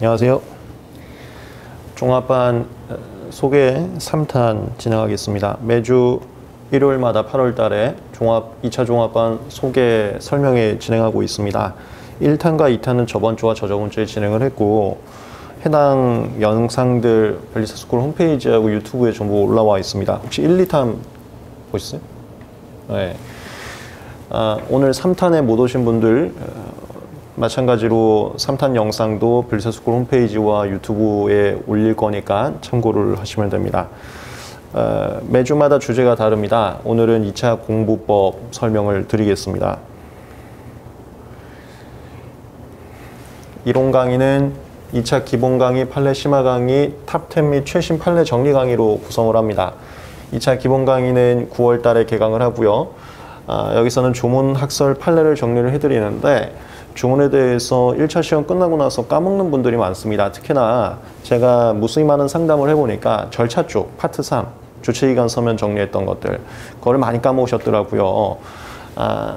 안녕하세요. 종합반 어, 소개 3탄 진행하겠습니다. 매주 일요일마다 8월 달에 종합 2차 종합반 소개 설명회 진행하고 있습니다. 1탄과 2탄은 저번 주와 저저번 주에 진행을 했고 해당 영상들 변리사 스쿨 홈페이지하고 유튜브에 전부 올라와 있습니다. 혹시 1, 2탄 보셨어요? 네. 아, 오늘 3탄에 못 오신 분들 어, 마찬가지로 3탄 영상도 변리사 스쿨 홈페이지와 유튜브에 올릴 거니까 참고를 하시면 됩니다. 어, 매주마다 주제가 다릅니다. 오늘은 2차 공부법 설명을 드리겠습니다. 이론 강의는 2차 기본 강의, 판례 심화 강의, Top 10 및 최신 판례 정리 강의로 구성을 합니다. 2차 기본 강의는 9월 달에 개강을 하고요. 아, 여기서는 조문 학설 판례를 정리를 해드리는데 조문에 대해서 1차 시험 끝나고 나서 까먹는 분들이 많습니다. 특히나 제가 무수히 많은 상담을 해보니까 절차 쪽, 파트 3, 주체기간 서면 정리했던 것들, 그거를 많이 까먹으셨더라고요. 아,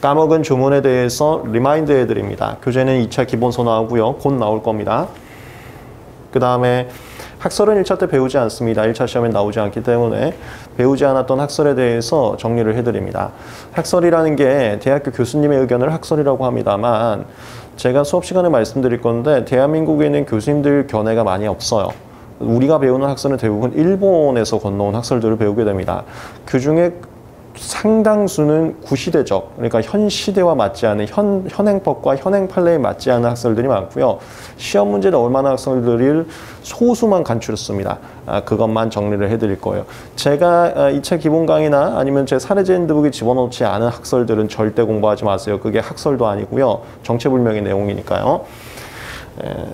까먹은 조문에 대해서 remind 해드립니다. 교재는 2차 기본서 나오고요. 곧 나올 겁니다. 그 다음에 학설은 1차 때 배우지 않습니다. 1차 시험에 나오지 않기 때문에 배우지 않았던 학설에 대해서 정리를 해드립니다. 학설이라는 게 대학교 교수님의 의견을 학설이라고 합니다만 제가 수업 시간에 말씀드릴 건데 대한민국에는 교수님들 견해가 많이 없어요. 우리가 배우는 학설은 대부분 일본에서 건너온 학설들을 배우게 됩니다. 그 중에 상당수는 구시대적, 그러니까 현 시대와 맞지 않은 현, 현행법과 현행 판례에 맞지 않은 학설들이 많고요. 시험 문제 나올 만한 학설들을 소수만 간추렸습니다. 아, 그것만 정리를 해드릴 거예요. 제가 2차 아, 기본 강의나 아니면 제 사례제 핸드북에 집어넣지 않은 학설들은 절대 공부하지 마세요. 그게 학설도 아니고요. 정체불명의 내용이니까요.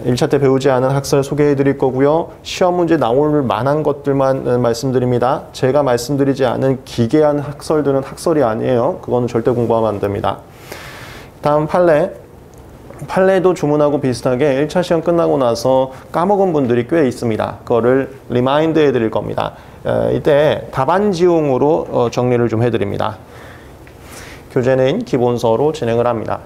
1차 때 배우지 않은 학설 소개해 드릴 거고요. 시험 문제 나올 만한 것들만 어, 말씀드립니다. 제가 말씀드리지 않은 기괴한 학설들은 학설이 아니에요. 그거는 절대 공부하면 안 됩니다. 다음 판례. 판례도 조문하고 비슷하게 1차 시험 끝나고 나서 까먹은 분들이 꽤 있습니다. 그거를 remind 해 드릴 겁니다. 이때 답안지용으로 어, 정리를 좀 해 드립니다. 교재는 기본서로 진행을 합니다.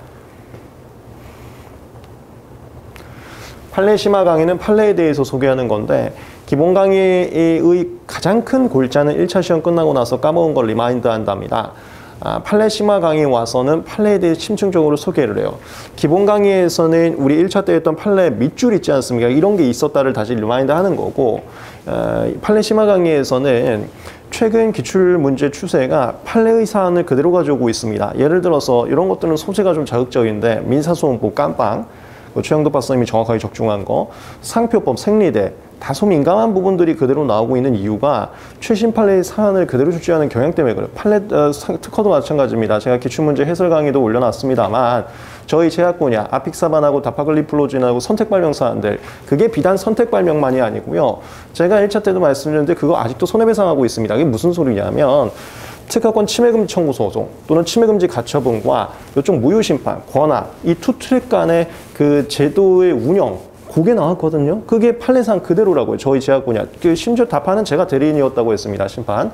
심화 강의는 판례에 대해서 소개하는 건데 기본 강의의 가장 큰 골자는 1차 시험 끝나고 나서 까먹은 걸 remind 한답니다. 아, 심화 강의 와서는 판례에 대해 심층적으로 소개를 해요. 기본 강의에서는 우리 1차 때 했던 판례 밑줄 있지 않습니까? 이런 게 있었다를 다시 remind 하는 거고 어, 심화 강의에서는 최근 기출 문제 추세가 판례의 사안을 그대로 가져오고 있습니다. 예를 들어서 이런 것들은 소재가 좀 자극적인데 민사소송법 깜빵 뭐 최영도 박사님이 정확하게 적중한 거, 상표법, 생리대 다소 민감한 부분들이 그대로 나오고 있는 이유가 최신 판례의 사안을 그대로 출제하는 경향 때문에 그래요. 판례 어, 특허도 마찬가지입니다. 제가 기출문제 해설 강의도 올려놨습니다만 저희 제약 분야 아픽사반하고 다파글리플로진하고 선택 발명 사안들 그게 비단 선택 발명만이 아니고요. 제가 1차 때도 말씀드렸는데 그거 아직도 손해배상하고 있습니다. 이게 무슨 소리냐면 특허권 침해금지 청구 소송 또는 침해금지 가처분과 이쪽 무효심판, 권한 이 two track 간의 그 제도의 운영 그게 나왔거든요. 그게 판례상 그대로라고요. 저희 제약 분야. 그 심지어 답하는 제가 대리인이었다고 했습니다. 심판.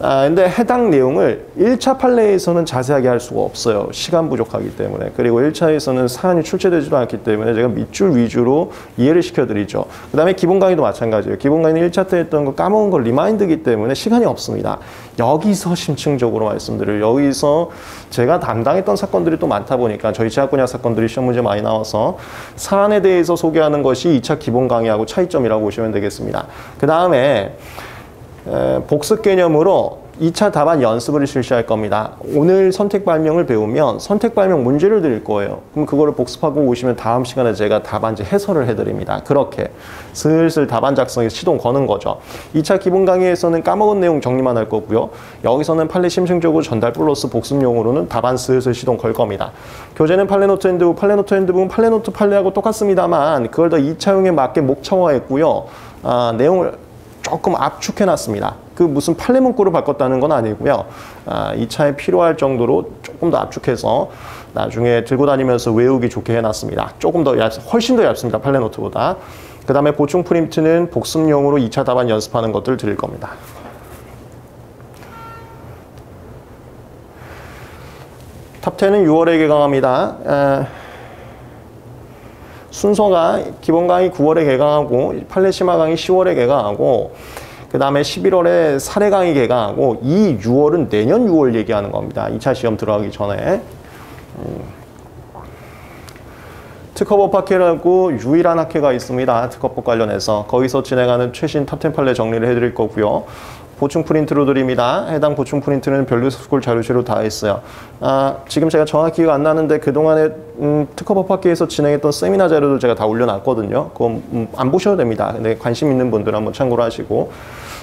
아, 근데 해당 내용을 1차 판례에서는 자세하게 할 수가 없어요. 시간 부족하기 때문에. 그리고 1차에서는 사안이 출제되지도 않기 때문에 제가 밑줄 위주로 이해를 시켜드리죠. 그 다음에 기본 강의도 마찬가지예요. 기본 강의는 1차 때 했던 거 까먹은 걸 리마인드기 때문에 시간이 없습니다. 여기서 심층적으로 말씀드릴 여기서 제가 담당했던 사건들이 또 많다 보니까 저희 제약분야 사건들이 시험 문제 많이 나와서 사안에 대해서 소개하는 것이 2차 기본 강의하고 차이점이라고 보시면 되겠습니다. 그 다음에 복습 개념으로 2차 답안 연습을 실시할 겁니다. 오늘 선택 발명을 배우면 선택 발명 문제를 드릴 거예요. 그럼 그거를 복습하고 오시면 다음 시간에 제가 답안지 해설을 해드립니다. 그렇게 슬슬 답안 작성에 시동 거는 거죠. 2차 기본 강의에서는 까먹은 내용 정리만 할 거고요. 여기서는 판례 심층적으로 전달 플러스 복습용으로는 답안 슬슬 시동 걸 겁니다. 교재는 판례노트 핸드북, 판례노트 핸드북은 판례노트 판례하고 똑같습니다만 그걸 더 2차용에 맞게 목차화했고요. 아, 내용을 조금 압축해 놨습니다. 그 무슨 문구로 바꿨다는 건 아니고요. 아, 이 차에 필요할 정도로 조금 더 압축해서 나중에 들고 다니면서 외우기 좋게 해놨습니다. 조금 더 얇, 훨씬 더 얇습니다. 판례 노트보다. 그 다음에 보충 프린트는 복습용으로 2차 답안 연습하는 것들 드릴 겁니다. Top10은 6월에 개강합니다. 에... 순서가 기본 강의 9월에 개강하고 강의 10월에 개강하고 그 다음에 11월에 사례 강의 개강하고 이 6월은 내년 6월 얘기하는 겁니다. 2차 시험 들어가기 전에. 음. 특허법 학회라고 유일한 학회가 있습니다. 특허법 관련해서 거기서 진행하는 최신 Top10 판례 정리를 해드릴 거고요. 보충 프린트로 드립니다. 해당 보충 프린트는 별도 스쿨 자료실로 다 있어요. 아, 지금 제가 정확히 기억 안 나는데 그동안에 음, 특허법학회에서 진행했던 세미나 자료도 제가 다 올려놨거든요. 그건 음, 안 보셔도 됩니다. 근데 관심 있는 분들은 한번 참고를 하시고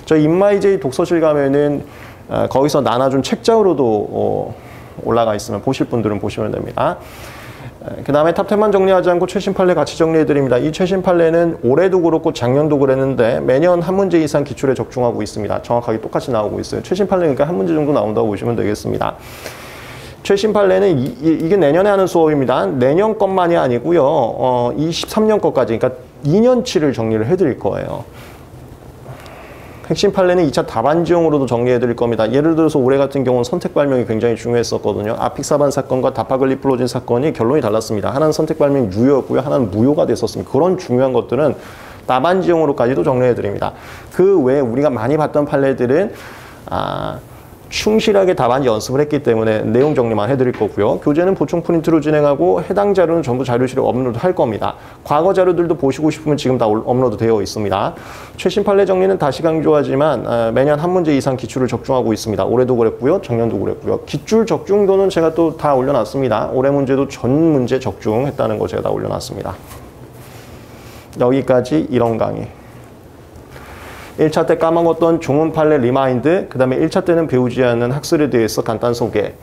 저 인마이제이 독서실 가면은 아, 거기서 나눠준 책자로도 어, 올라가 있으면 보실 분들은 보시면 됩니다. 그 다음에 Top10만 정리하지 않고 최신 판례 같이 정리해드립니다. 이 최신 판례는 올해도 그렇고 작년도 그랬는데 매년 한 문제 이상 기출에 적중하고 있습니다. 정확하게 똑같이 나오고 있어요. 최신 판례 그러니까 한 문제 정도 나온다고 보시면 되겠습니다. 최신 판례는 이, 게 내년에 하는 수업입니다. 내년 것만이 아니고요. 어, 23년 것까지 그러니까 2년치를 정리를 해드릴 거예요. 핵심 판례는 2차 답안지용으로도 정리해 드릴 겁니다. 예를 들어서 올해 같은 경우는 선택 발명이 굉장히 중요했었거든요. 아픽사반 사건과 다파글리플로진 사건이 결론이 달랐습니다. 하나는 선택 발명 유효였고요. 하나는 무효가 됐었습니다. 그런 중요한 것들은 답안지용으로까지도 정리해 드립니다. 그 외에 우리가 많이 봤던 판례들은 아, 충실하게 답안 연습을 했기 때문에 내용 정리만 해드릴 거고요. 교재는 보충 프린트로 진행하고 해당 자료는 전부 자료실에 업로드 할 겁니다. 과거 자료들도 보시고 싶으면 지금 다 업로드 되어 있습니다. 최신 판례 정리는 다시 강조하지만 어, 매년 한 문제 이상 기출을 적중하고 있습니다. 올해도 그랬고요. 작년도 그랬고요. 기출 적중도는 제가 또 다 올려놨습니다. 올해 문제도 전 문제 적중했다는 거 제가 다 올려놨습니다. 여기까지 이런 강의. 1차 때 까먹었던 조문 판례 remind, 그 다음에 1차 때는 배우지 않는 학설에 대해서 간단 소개.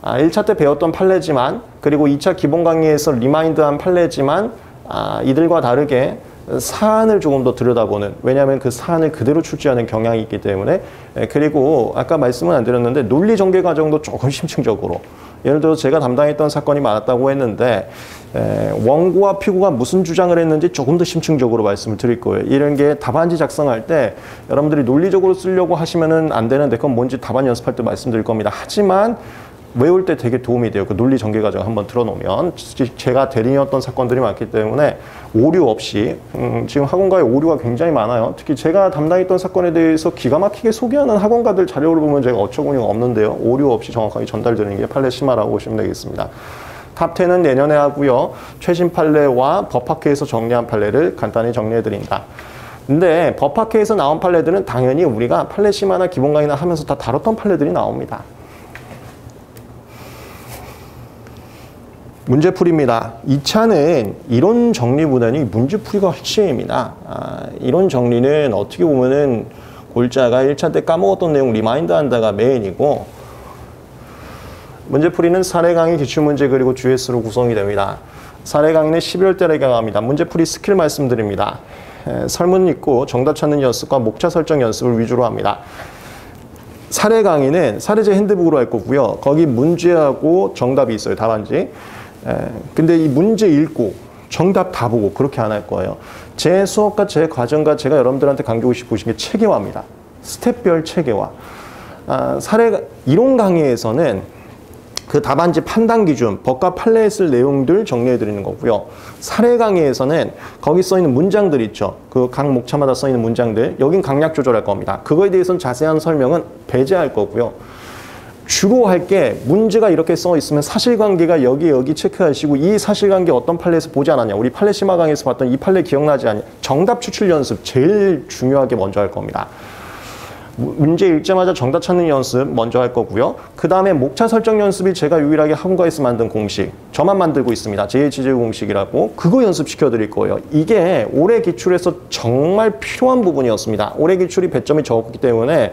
아, 1차 때 배웠던 판례지만, 그리고 2차 기본 강의에서 remind한 판례지만, 아, 이들과 다르게 사안을 조금 더 들여다보는 왜냐하면 그 사안을 그대로 출제하는 경향이 있기 때문에 그리고 아까 말씀은 안 드렸는데 논리 전개 과정도 조금 심층적으로 예를 들어 제가 담당했던 사건이 많았다고 했는데 에, 원고와 피고가 무슨 주장을 했는지 조금 더 심층적으로 말씀을 드릴 거예요. 이런 게 답안지 작성할 때 여러분들이 논리적으로 쓰려고 하시면은 안 되는데 그건 뭔지 답안 연습할 때 말씀드릴 겁니다. 하지만 외울 때 되게 도움이 돼요. 그 논리 전개 과정 한번 들어놓으면 제가 대리인이었던 사건들이 많기 때문에 오류 없이 음, 지금 학원가에 오류가 굉장히 많아요. 특히 제가 담당했던 사건에 대해서 기가 막히게 소개하는 학원가들 자료를 보면 제가 어처구니가 없는데요. 오류 없이 정확하게 전달되는 게 심화라고 보시면 되겠습니다. Top10은 내년에 하고요. 최신 판례와 법학회에서 정리한 판례를 간단히 정리해 드린다. 근데 법학회에서 나온 판례들은 당연히 우리가 판례 심화나 기본 강의나 하면서 다 다뤘던 판례들이 나옵니다. 문제풀이입니다. 2차는 이론 정리보다는 문제풀이가 핵심입니다. 아, 이론 정리는 어떻게 보면은 골자가 1차 때 까먹었던 내용 remind 한다가 메인이고 문제풀이는 사례 강의 기출문제 그리고 GS로 구성이 됩니다. 사례 강의는 12월 달에 개강합니다. 문제풀이 스킬 말씀드립니다. 에, 설문 읽고 정답 찾는 연습과 목차 설정 연습을 위주로 합니다. 사례 강의는 사례제 핸드북으로 할 거고요. 거기 문제하고 정답이 있어요. 답안지. 예, 근데 이 문제 읽고 정답 다 보고 그렇게 안 할 거예요. 제 수업과 제 과정과 제가 여러분들한테 강조하고 싶으신 게 체계화입니다. step별 체계화. 아, 사례 이론 강의에서는 그 답안지 판단 기준, 법과 판례에 쓸 내용들 정리해 드리는 거고요. 사례 강의에서는 거기 써 있는 문장들 있죠. 그 각 목차마다 써 있는 문장들. 여긴 강약 조절할 겁니다. 그거에 대해서는 자세한 설명은 배제할 거고요. 주로 할 게 문제가 이렇게 써 있으면 사실관계가 여기 여기 체크하시고 이 사실관계 어떤 판례에서 보지 않았냐. 우리 판례 심화강에서 봤던 이 판례 기억나지 않냐. 정답 추출 연습 제일 중요하게 먼저 할 겁니다. 문제 읽자마자 정답 찾는 연습 먼저 할 거고요. 그 다음에 목차 설정 연습이 제가 유일하게 학원가에서 만든 공식 저만 만들고 있습니다. JHJ 공식이라고. 그거 연습시켜 드릴 거예요. 이게 올해 기출에서 정말 필요한 부분이었습니다. 올해 기출이 배점이 적었기 때문에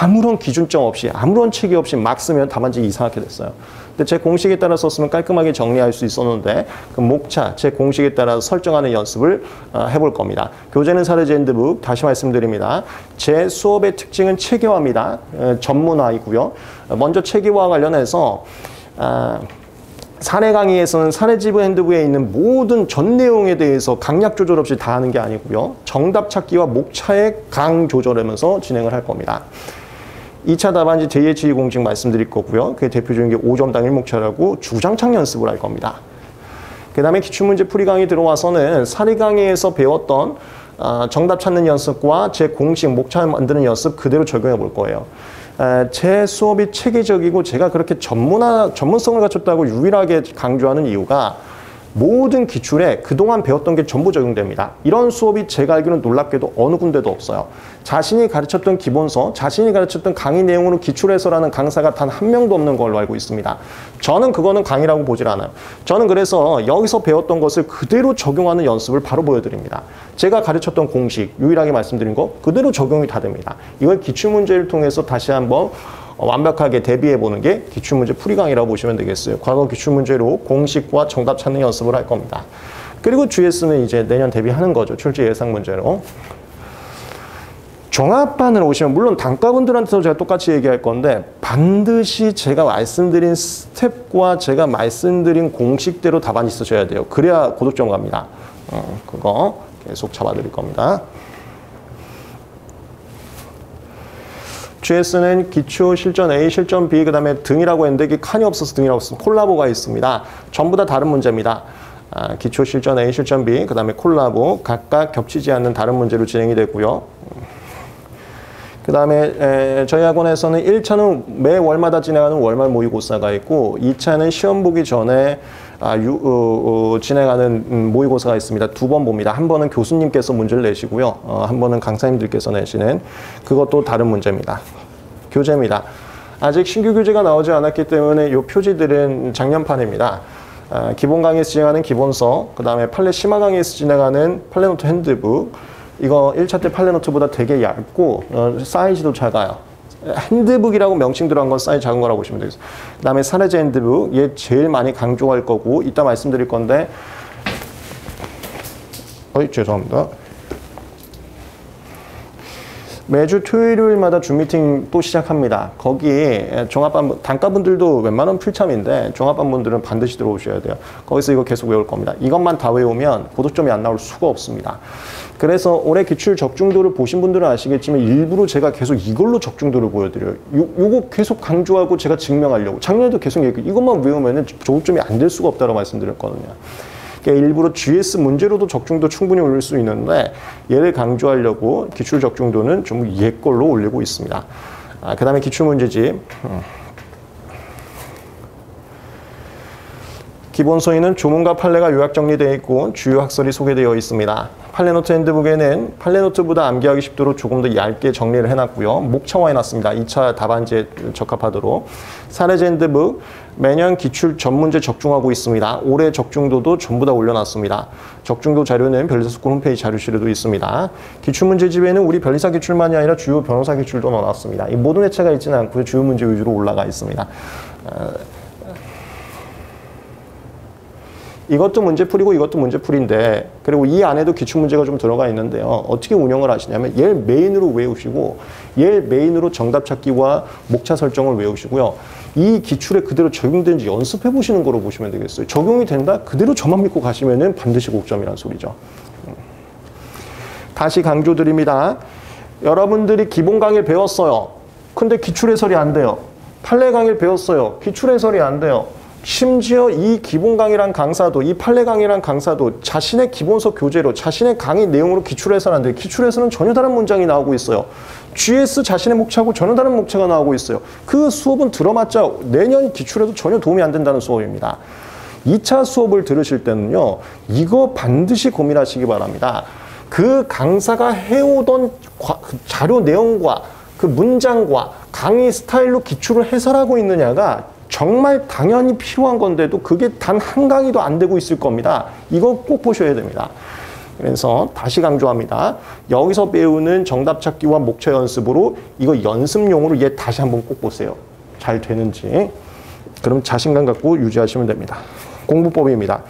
아무런 기준점 없이 아무런 체계 없이 막 쓰면 답안지 이상하게 됐어요. 근데 제 공식에 따라 썼으면 깔끔하게 정리할 수 있었는데 그 목차 제 공식에 따라 설정하는 연습을 어, 해볼 겁니다. 교재는 사례제 핸드북 다시 말씀드립니다. 제 수업의 특징은 체계화입니다. 전문화이고요. 먼저 체계화 관련해서 아, 사례 강의에서는 사례지부 핸드북에 있는 모든 전 내용에 대해서 강약 조절 없이 다 하는 게 아니고요. 정답 찾기와 목차의 강 조절하면서 진행을 할 겁니다. 2차 답안지 JHE 공식 말씀드릴 거고요. 그게 대표적인 게 5점 당 1목차라고 주장창 연습을 할 겁니다. 그 다음에 기출문제 풀이 강의 들어와서는 사리 강의에서 배웠던 어, 정답 찾는 연습과 제 공식 목차 만드는 연습 그대로 적용해 볼 거예요. 에, 제 수업이 체계적이고 제가 그렇게 전문화, 전문성을 갖췄다고 유일하게 강조하는 이유가 모든 기출에 그동안 배웠던 게 전부 적용됩니다. 이런 수업이 제가 알기로는 놀랍게도 어느 군데도 없어요. 자신이 가르쳤던 기본서, 자신이 가르쳤던 강의 내용으로 기출해서라는 강사가 단 한 명도 없는 걸로 알고 있습니다. 저는 그거는 강의라고 보질 않아요. 저는 그래서 여기서 배웠던 것을 그대로 적용하는 연습을 바로 보여드립니다. 제가 가르쳤던 공식, 유일하게 말씀드린 거 그대로 적용이 다 됩니다. 이걸 기출문제를 통해서 다시 한번 어, 완벽하게 대비해 보는 게 기출문제 풀이강이라고 보시면 되겠어요. 과거 기출문제로 공식과 정답 찾는 연습을 할 겁니다. 그리고 GS는 이제 내년 대비하는 거죠. 출제 예상 문제로. 종합반을 오시면 물론 단과분들한테도 제가 똑같이 얘기할 건데 반드시 제가 말씀드린 스텝과 제가 말씀드린 공식대로 답안이 있으셔야 돼요. 그래야 고득점 갑니다. 어, 그거 계속 잡아드릴 겁니다. GS는 기초 실전 A, 실전 B, 그 다음에 등이라고 했는데 이게 칸이 없어서 등이라고 했습니다. 콜라보가 있습니다. 전부 다 다른 문제입니다. 아, 기초 실전 A, 실전 B, 그 다음에 콜라보 각각 겹치지 않는 다른 문제로 진행이 되고요. 그 다음에 저희 학원에서는 1차는 매 월마다 진행하는 월말 모의고사가 있고 2차는 시험 보기 전에 아, 유, 어, 어, 진행하는 음, 모의고사가 있습니다. 두 번 봅니다. 한 번은 교수님께서 문제를 내시고요. 어, 한 번은 강사님들께서 내시는 그것도 다른 문제입니다. 교재입니다. 아직 신규 교재가 나오지 않았기 때문에 이 표지들은 작년판입니다. 아, 기본 강의에서 진행하는 기본서, 그 다음에 판례 심화 강의에서 진행하는 판례노트 핸드북, 이거 1차 때 판례노트보다 되게 얇고 어, 사이즈도 작아요. 핸드북이라고 명칭 들어간 건 사이즈 작은 거라고 보시면 되겠습니다. 그 다음에 사례제 핸드북, 얘 제일 많이 강조할 거고, 이따 말씀드릴 건데, 어이, 죄송합니다. 매주 토요일마다 줌 미팅 또 시작합니다. 거기 종합반 단과분들도 웬만하면 필참인데 종합반분들은 반드시 들어오셔야 돼요. 거기서 이거 계속 외울 겁니다. 이것만 다 외우면 고득점이 안 나올 수가 없습니다. 그래서 올해 기출 적중도를 보신 분들은 아시겠지만 일부러 제가 계속 이걸로 적중도를 보여드려요. 요, 요거 계속 강조하고 제가 증명하려고. 작년에도 계속 얘기, 이것만 외우면은 조급점이 안 될 수가 없다고 말씀드렸거든요. 그러니까 일부러 GS 문제로도 적중도 충분히 올릴 수 있는데 얘를 강조하려고 기출 적중도는 좀옛 걸로 올리고 있습니다. 아, 그 다음에 기출 문제집. 음. 기본 소위는 조문과 판례가 요약 정리되어 있고 주요 학설이 소개되어 있습니다. 판례노트 핸드북에는 판례노트보다 암기하기 쉽도록 조금 더 얇게 정리를 해놨고요. 목차화 해놨습니다. 2차 답안지에 적합하도록. 사례제 핸드북 매년 기출 전문제 적중하고 있습니다. 올해 적중도도 전부 다 올려놨습니다. 적중도 자료는 변리사스쿨 홈페이지 자료실에도 있습니다. 기출문제집에는 우리 변리사 기출만이 아니라 주요 변호사 기출도 넣어놨습니다. 이 모든 회차가 있지는 않고요. 주요 문제 위주로 올라가 있습니다. 어, 이것도 문제 풀이고 이것도 문제 풀인데 그리고 이 안에도 기출 문제가 좀 들어가 있는데요. 어떻게 운영을 하시냐면 얘를 메인으로 외우시고 얘를 메인으로 정답 찾기와 목차 설정을 외우시고요. 이 기출에 그대로 적용된지 연습해 보시는 거로 보시면 되겠어요. 적용이 된다? 그대로 저만 믿고 가시면 은 반드시 곡점이란 소리죠. 다시 강조드립니다. 여러분들이 기본 강의 배웠어요. 근데 기출 해설이 안 돼요. 판례 강의를 배웠어요. 기출 해설이 안 돼요. 심지어 이 기본 강의란 강사도 이 판례 강의란 강사도 자신의 기본서 교재로 자신의 강의 내용으로 기출 해서는 기출 해서는 전혀 다른 문장이 나오고 있어요. GS 자신의 목차하고 전혀 다른 목차가 나오고 있어요. 그 수업은 들어맞자 내년 기출에도 전혀 도움이 안 된다는 수업입니다. 2차 수업을 들으실 때는요. 이거 반드시 고민하시기 바랍니다. 그 강사가 해오던 그 자료 내용과 그 문장과 강의 스타일로 기출을 해설하고 있느냐가 정말 당연히 필요한 건데도 그게 단 한 강의도 안 되고 있을 겁니다. 이거 꼭 보셔야 됩니다. 그래서 다시 강조합니다. 여기서 배우는 정답 찾기와 목차 연습으로 이거 연습용으로 얘 다시 한번 꼭 보세요. 잘 되는지. 그럼 자신감 갖고 유지하시면 됩니다. 공부법입니다.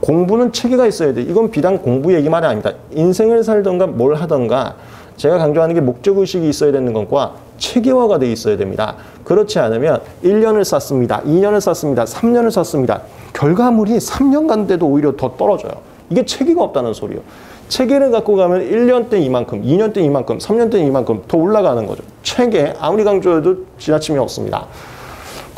공부는 체계가 있어야 돼. 이건 비단 공부 얘기만이 아닙니다. 인생을 살던가 뭘 하던가 제가 강조하는 게 목적의식이 있어야 되는 것과 체계화가 돼 있어야 됩니다. 그렇지 않으면 1년을 썼습니다. 2년을 썼습니다. 3년을 썼습니다. 결과물이 3년간 돼도 오히려 더 떨어져요. 이게 체계가 없다는 소리예요. 체계를 갖고 가면 1년 때 이만큼, 2년 때 이만큼, 3년 때 이만큼 더 올라가는 거죠. 체계, 아무리 강조해도 지나침이 없습니다.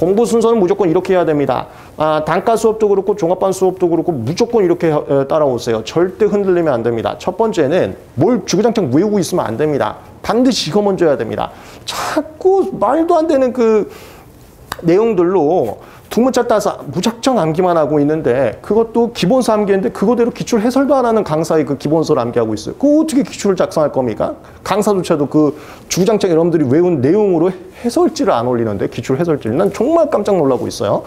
공부 순서는 무조건 이렇게 해야 됩니다. 아, 단가 수업도 그렇고 종합반 수업도 그렇고 무조건 이렇게 어, 따라오세요. 절대 흔들리면 안 됩니다. 첫 번째는 뭘 주구장창 외우고 있으면 안 됩니다. 반드시 이거 먼저 해야 됩니다. 자꾸 말도 안 되는 그 내용들로 두 문자 따서 무작정 암기만 하고 있는데 그것도 기본서 암기인데 그거대로 기출 해설도 안 하는 강사의 그 기본서를 암기하고 있어요. 그거 어떻게 기출을 작성할 겁니까? 강사조차도 그 주구장창 여러분들이 외운 내용으로 해설지를 안 올리는데 기출 해설지를 난 정말 깜짝 놀라고 있어요.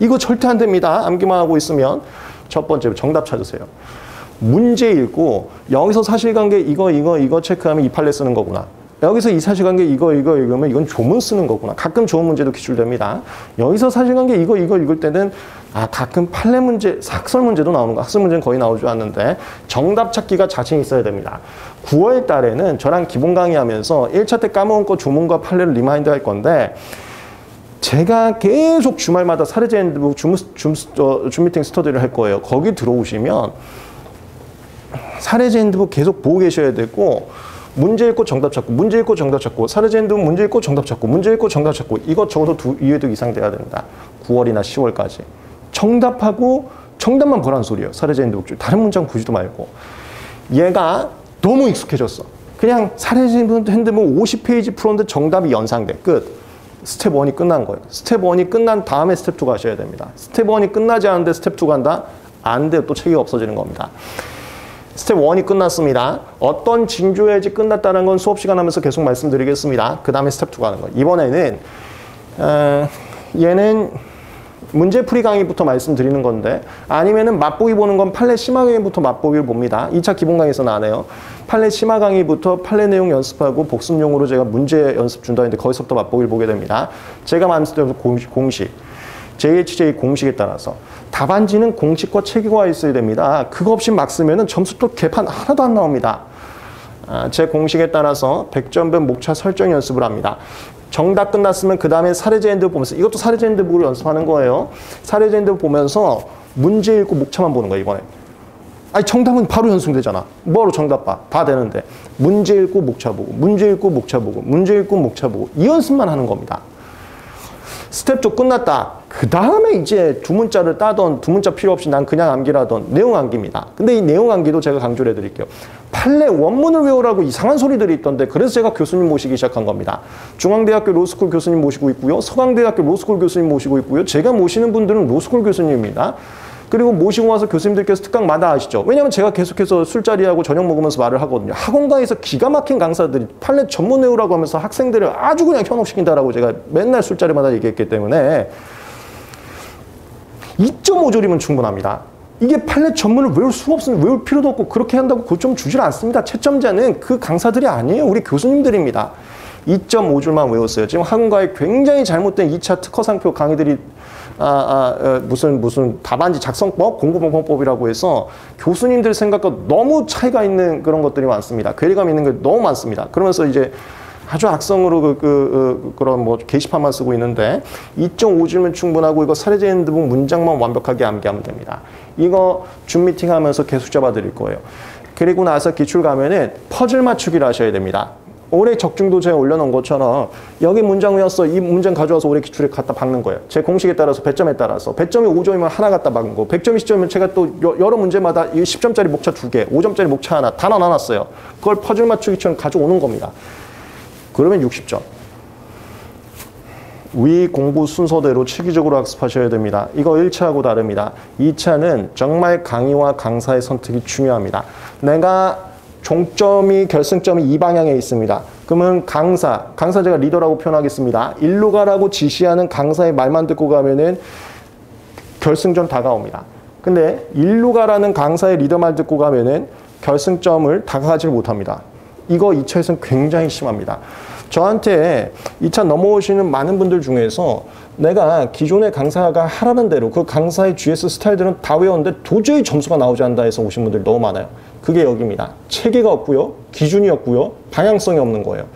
이거 절대 안 됩니다. 암기만 하고 있으면 첫 번째 정답 찾으세요. 문제 읽고 여기서 사실관계 이거 이거 이거 체크하면 이 판례 쓰는 거구나. 여기서 이 사실관계 이거 이거 읽으면 이건 조문 쓰는 거구나. 가끔 조문 문제도 기출됩니다. 여기서 사실관계 이거 이거 읽을 때는 아 가끔 판례 문제, 학설 문제도 나오는 거. 학설 문제는 거의 나오지 않는데 정답 찾기가 자신 있어야 됩니다. 9월 달에는 저랑 기본 강의하면서 1차 때 까먹은 거 조문과 판례를 remind 할 건데 제가 계속 주말마다 사례제 핸드북 Zoom, Zoom, 어, 줌 미팅 스터디를 할 거예요. 거기 들어오시면 사례제 핸드북 계속 보고 계셔야 되고 문제 읽고 정답 찾고 문제 읽고 정답 찾고 사례제 핸드북 문제 읽고 정답 찾고 문제 읽고 정답 찾고 이거 적어도 두 2회독 이상 돼야 된다. 9월이나 10월까지. 정답하고 정답만 보란 소리예요. 사례제 핸드북 중. 다른 문장 보지도 말고. 얘가 너무 익숙해졌어. 그냥 사례제 핸드북 50페이지 풀었는데 정답이 연상돼. 끝. 스텝 1이 끝난 거예요. 스텝 1이 끝난 다음에 스텝 2 가셔야 됩니다. 스텝 1이 끝나지 않은데 스텝 2 간다? 안 돼. 또 책이 없어지는 겁니다. 스텝 1이 끝났습니다. 어떤 징조해야지 끝났다는 건 수업 시간 하면서 계속 말씀드리겠습니다. 그 다음에 스텝 2 가는 거예요. 이번에는 어, 얘는 문제풀이 강의부터 말씀드리는 건데 아니면은 맛보기 보는 건 판례 심화 강의부터 맛보기를 봅니다. 2차 기본 강의에서는 안 해요. 판례 심화 강의부터 판례 내용 연습하고 복습용으로 제가 문제 연습 준다 했는데 거기서부터 맛보기를 보게 됩니다. 제가 말씀드린 공식, 공식. JHJ 공식에 따라서 답안지는 공식과 체계가 있어야 됩니다. 그거 없이 막 쓰면은 점수 또 개판 하나도 안 나옵니다. 아, 제 공식에 따라서 100점별 목차 설정 연습을 합니다. 정답 끝났으면 그 다음에 사례제 핸드북 보면서 이것도 사례제 핸드북으로 연습하는 거예요. 사례제 핸드북 보면서 문제 읽고 목차만 보는 거예요, 이번에. 아니 정답은 바로 연습되잖아. 뭐로 정답 봐. 다 되는데. 문제 읽고 목차 보고 문제 읽고 목차 보고 문제 읽고 목차 보고 이 연습만 하는 겁니다. 스텝 2 끝났다. 그 다음에 이제 두문자를 따던 두문자 필요 없이 난 그냥 암기라던 내용 암기입니다. 근데 이 내용 암기도 제가 강조를 해드릴게요. 판례 원문을 외우라고 이상한 소리들이 있던데 그래서 제가 교수님 모시기 시작한 겁니다. 중앙대학교 로스쿨 교수님 모시고 있고요. 서강대학교 로스쿨 교수님 모시고 있고요. 제가 모시는 분들은 로스쿨 교수님입니다. 그리고 모시고 와서 교수님들께서 특강마다 하시죠. 왜냐하면 제가 계속해서 술자리하고 저녁 먹으면서 말을 하거든요. 학원가에서 기가 막힌 강사들이 판례 전문 외우라고 하면서 학생들을 아주 그냥 현혹시킨다라고 제가 맨날 술자리마다 얘기했기 때문에 2.5조리면 충분합니다. 이게 판례 전문을 외울 수가 없으면 외울 필요도 없고 그렇게 한다고 고점 주질 않습니다. 채점자는 그 강사들이 아니에요. 우리 교수님들입니다. 2.5줄만 외웠어요. 지금 학원가에 굉장히 잘못된 2차 특허상표 강의들이 아, 아, 어, 무슨 무슨 답안지 작성법, 공부방법이라고 해서 교수님들 생각과 너무 차이가 있는 그런 것들이 많습니다. 괴리감 있는 게 너무 많습니다. 그러면서 이제 아주 악성으로 그, 그, 그 런뭐 게시판만 쓰고 있는데 2.5주면 충분하고 이거 사례제 핸드북 문장만 완벽하게 암기하면 됩니다. 이거 줌 미팅 하면서 계속 잡아드릴 거예요. 그리고 나서 기출 가면은 퍼즐 맞추기를 하셔야 됩니다. 올해 적중도 제가 올려놓은 것처럼 여기 문장 외웠어. 이 문장 가져와서 올해 기출에 갖다 박는 거예요. 제 공식에 따라서 배점에 따라서. 배점이 5점이면 하나 갖다 박은 거. 배점이 10점이면 제가 또 여 러 문제마다 이 10점짜리 목차 두 개, 5점짜리 목차 하나 다 나눠놨어요. 그걸 퍼즐 맞추기처럼 가져오는 겁니다. 그러면 60점. 위 공부 순서대로 체계적으로 학습하셔야 됩니다. 이거 1차하고 다릅니다. 2차는 정말 강의와 강사의 선택이 중요합니다. 내가 종점이 결승점이 이 방향에 있습니다. 그러면 강사, 강사 제가 리더라고 표현하겠습니다. 일로 가라고 지시하는 강사의 말만 듣고 가면은 결승점 다가옵니다. 근데 일로 가라는 강사의 리더 말 듣고 가면은 결승점을 다가가지 못합니다. 이거 2차에서는 굉장히 심합니다. 저한테 2차 넘어오시는 많은 분들 중에서 내가 기존의 강사가 하라는 대로 그 강사의 GS 스타일들은 다 외웠는데 도저히 점수가 나오지 않다 해서 오신 분들이 너무 많아요. 그게 여기입니다. 체계가 없고요. 기준이 없고요. 방향성이 없는 거예요.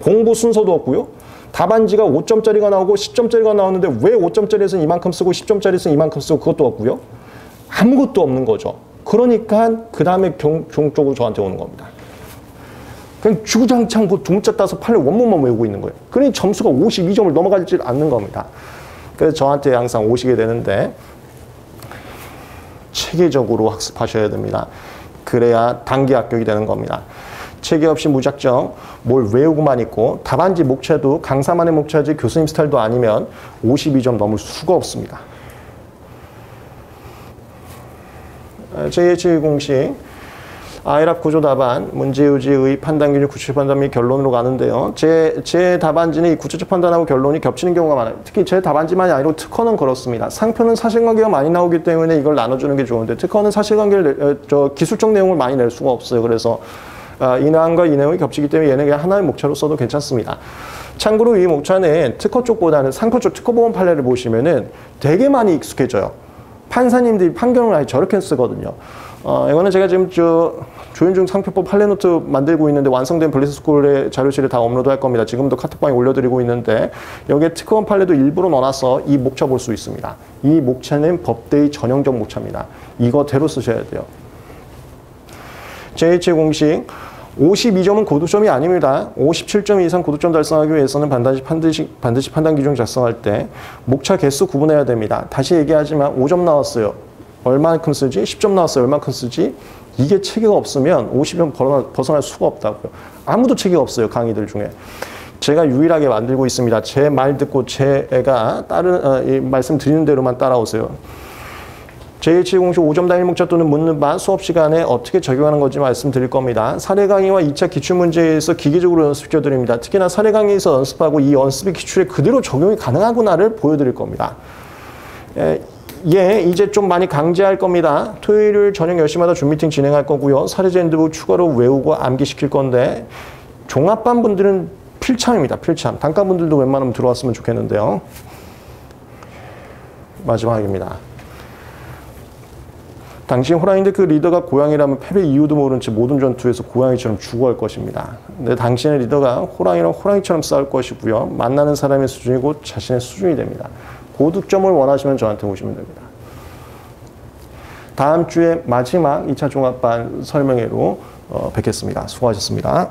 공부 순서도 없고요. 답안지가 5점짜리가 나오고 10점짜리가 나오는데 왜 5점짜리에서는 이만큼 쓰고 10점짜리에서는 이만큼 쓰고 그것도 없고요. 아무것도 없는 거죠. 그러니까 그 다음에 종쪽으로 저한테 오는 겁니다. 그냥 주구장창 그 두문자 따서 팔레 원문만 외우고 있는 거예요. 그러니 점수가 52점을 넘어가지 않는 겁니다. 그래서 저한테 항상 오시게 되는데 체계적으로 학습하셔야 됩니다. 그래야 단기 합격이 되는 겁니다. 체계 없이 무작정 뭘 외우고만 있고 답안지 목차도 강사만의 목차지 교수님 스타일도 아니면 52점 넘을 수가 없습니다. JH 공식 아이랍 구조 답안, 문제유지의 판단 기준, 구체적 판단 및 결론으로 가는데요. 제, 제 답안지는 이 구체적 판단하고 결론이 겹치는 경우가 많아요. 특히 제 답안지만이 아니고 특허는 그렇습니다. 상표는 사실관계가 많이 나오기 때문에 이걸 나눠주는 게 좋은데 특허는 사실관계를, 내, 어, 저 기술적 내용을 많이 낼 수가 없어요. 그래서 아, 이 내용과 이 내용이 겹치기 때문에 얘는 그냥 하나의 목차로 써도 괜찮습니다. 참고로 이 목차는 특허 쪽보다는 상표 쪽 특허보험 판례를 보시면은 되게 많이 익숙해져요. 판사님들이 판결을 아예 저렇게 쓰거든요. 어, 이거는 제가 지금 저 조윤중 상표법 판례노트 만들고 있는데 완성된 블리스스쿨의 자료실에 다 업로드 할 겁니다. 지금도 카톡방에 올려드리고 있는데 여기에 특허원 판례도 일부러 넣어놔서 이 목차 볼 수 있습니다. 이 목차는 법대의 전형적 목차입니다. 이거대로 쓰셔야 돼요. JH 공식 52점은 고득점이 아닙니다. 57점 이상 고득점 달성하기 위해서는 반드시, 반드시, 반드시 판단 기준 작성할 때 목차 개수 구분해야 됩니다. 다시 얘기하지만 5점 나왔어요. 얼마큼 쓰지? 10점 나왔어요. 얼마큼 쓰지? 이게 체계가 없으면 50점 벗어날 수가 없다고요. 아무도 체계가 없어요. 강의들 중에. 제가 유일하게 만들고 있습니다. 제 말 듣고 제가 다른 어, 말씀 드리는 대로만 따라오세요. JH 공식 5점 단위 목차 또는 묻는 반 수업 시간에 어떻게 적용하는 건지 말씀드릴 겁니다. 사례 강의와 2차 기출 문제에서 기계적으로 연습시켜 드립니다. 특히나 사례 강의에서 연습하고 이 연습의 기출에 그대로 적용이 가능하구나를 보여드릴 겁니다. 예, 예, 이제 좀 많이 강제할 겁니다. 토요일 저녁 10시마다 줌 미팅 진행할 거고요. 사례제 핸드북 추가로 외우고 암기시킬 건데 종합반 분들은 필참입니다. 필참. 단과 분들도 웬만하면 들어왔으면 좋겠는데요. 마지막입니다. 당시 호랑이인데 그 리더가 고양이라면 패배 이유도 모른 채 모든 전투에서 고양이처럼 죽어갈 것입니다. 근데 당신의 리더가 호랑이랑 호랑이처럼 싸울 것이고요. 만나는 사람의 수준이 곧 자신의 수준이 됩니다. 고득점을 원하시면 저한테 오시면 됩니다. 다음 주에 마지막 2차 종합반 설명회로 어, 뵙겠습니다. 수고하셨습니다.